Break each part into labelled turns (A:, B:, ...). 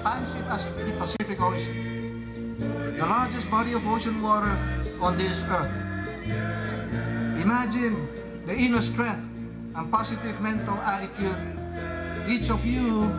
A: expansive as the Pacific Ocean, the largest body of ocean water on this earth. Imagine the inner strength and positive mental attitude each of you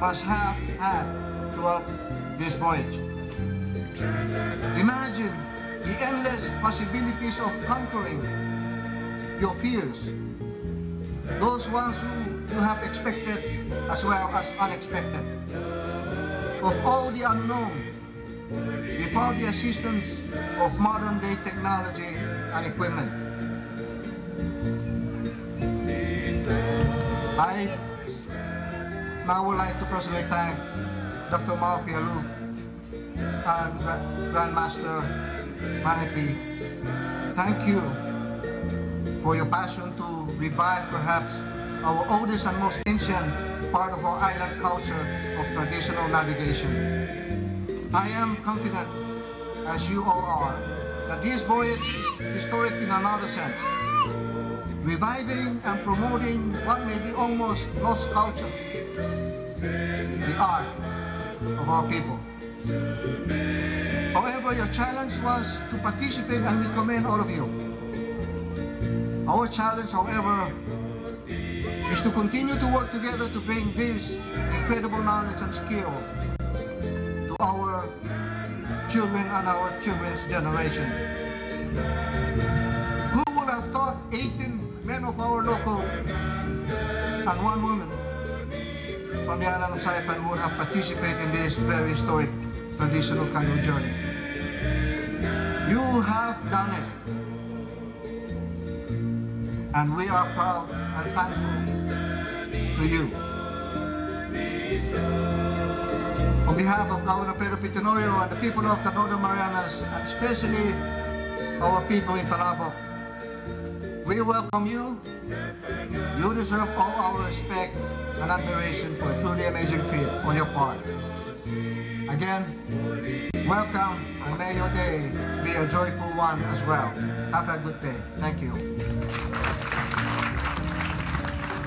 A: must have had throughout this voyage. Imagine the endless possibilities of conquering your fears, those ones who you have expected as well as unexpected. Of all the unknown, without the assistance of modern day technology and equipment. I now would like to personally thank Dr. Mau Piailug and Grandmaster Manipi. Thank you for your passion to revive perhaps our oldest and most ancient part of our island culture of traditional navigation. I am confident, as you all are, that this voyage is historic in another sense, reviving and promoting what may be almost lost culture, the art of our people. However, your challenge was to participate and we commend all of you. Our challenge, however, is to continue to work together to bring this incredible knowledge and skill to our children and our children's generation. Who would have thought 18 men of our local and one woman from the island of Saipan would have participated in this very historic traditional canoe journey. You have done it. And we are proud and thankful to you. On behalf of Governor Pedro Pitinorio and the people of the Northern Marianas, and especially our people in Talabok, we welcome you. You deserve all our respect and admiration for a truly amazing feat on your part. Again, welcome and may your day be a joyful one as well. Have a good day. Thank you.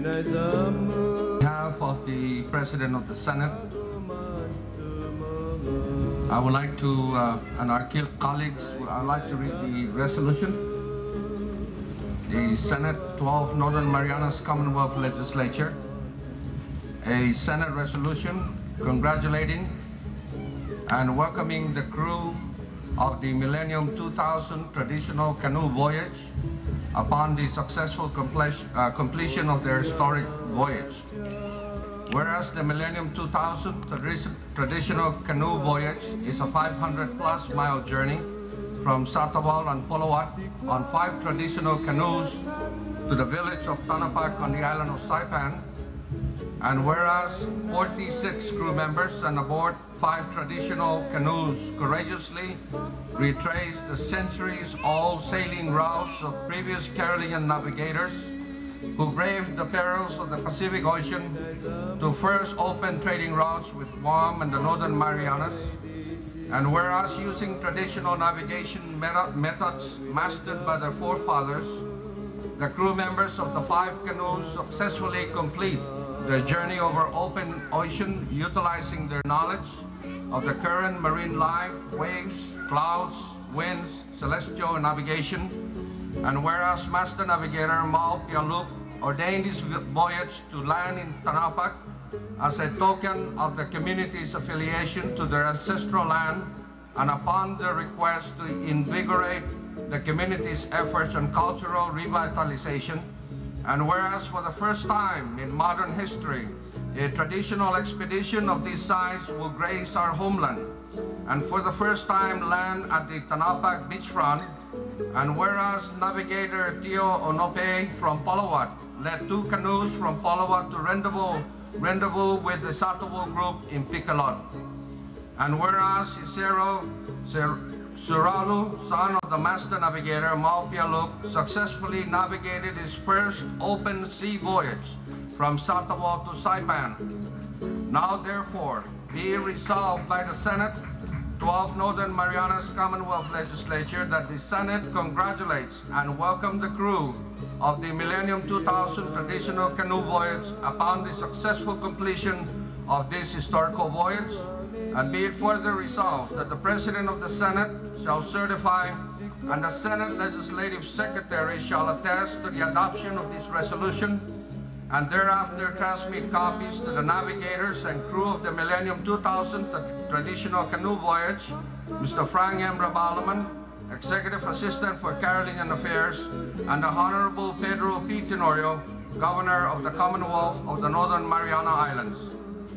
B: behalf of the President of the Senate, I would like to, uh, and our colleagues, I'd like to read the resolution. The Senate 12 Northern Marianas Commonwealth Legislature, a Senate resolution congratulating and welcoming the crew of the Millennium 2000 traditional canoe voyage upon the successful uh, completion of their historic voyage. Whereas the Millennium 2000 traditional canoe voyage is a 500 plus mile journey from Satawal and Puluwat on five traditional canoes to the village of Tanapag on the island of Saipan, and whereas 46 crew members and aboard five traditional canoes courageously retraced the centuries-old sailing routes of previous Carolinian navigators who braved the perils of the Pacific Ocean to first open trading routes with Guam and the Northern Marianas, and whereas using traditional navigation methods mastered by their forefathers, the crew members of the five canoes successfully complete their journey over open ocean utilizing their knowledge of the current marine life, waves, clouds, winds, celestial navigation, and whereas Master Navigator Mau ordained this voyage to land in Tanapag as a token of the community's affiliation to their ancestral land and upon the request to invigorate the community's efforts on cultural revitalization, and whereas for the first time in modern history, a traditional expedition of this size will grace our homeland, and for the first time land at the Tanapag beachfront And whereas navigator Tio Onope from Puluwat led two canoes from Puluwat to rendezvous, rendezvous with the Satawal group in Pikelot. And whereas Sesario Sewralur, son of the master navigator Mau Piailug, successfully navigated his first open sea voyage from Satawal to Saipan. Now therefore, be resolved by the Senate 12 Northern Marianas Commonwealth Legislature that the Senate congratulates and welcome the crew of the Millennium 2000 traditional canoe voyage upon the successful completion of this historical voyage, and be it further resolved that the President of the Senate shall certify and the Senate Legislative Secretary shall attest to the adoption of this resolution and thereafter transmit copies to the navigators and crew of the Millennium 2000 traditional canoe voyage, Mr. Frank M. Rabalaman, Executive Assistant for Carolinian Affairs, and the Honorable Pedro P. Tenorio, Governor of the Commonwealth of the Northern Mariana Islands,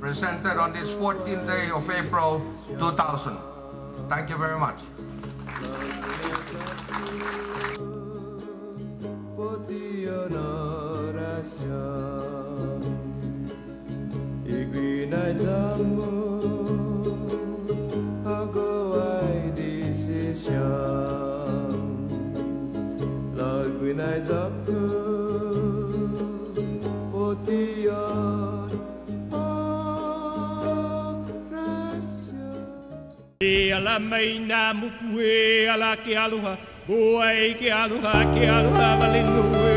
B: presented on this 14th day of April 2000. Thank you very much.
C: E Ala la maina mukwe ala la ke aloha boa ke aloha ke aloha valenue.